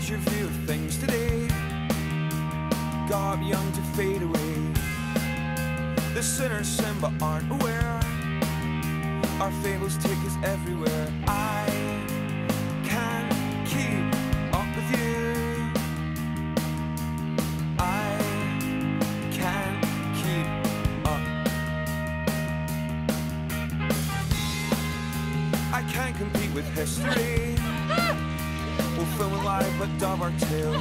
trivial things today. Up young to fade away. The sinners sin but aren't aware. Our fables take us everywhere. I can't keep up with you. I can't keep up. I can't compete with history. We'll film a live but dub our tale.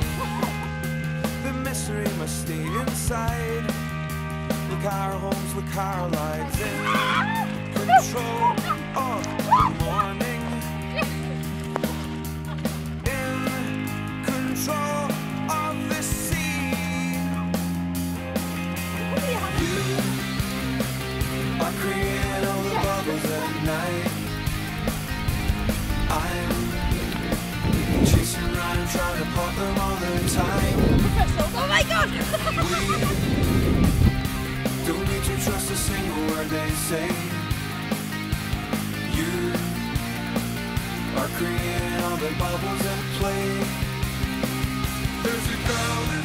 The mystery must stay inside. Look our homes, look our lives in We don't need to trust a single word they say. You are creating all the bubbles at play. There's a girl,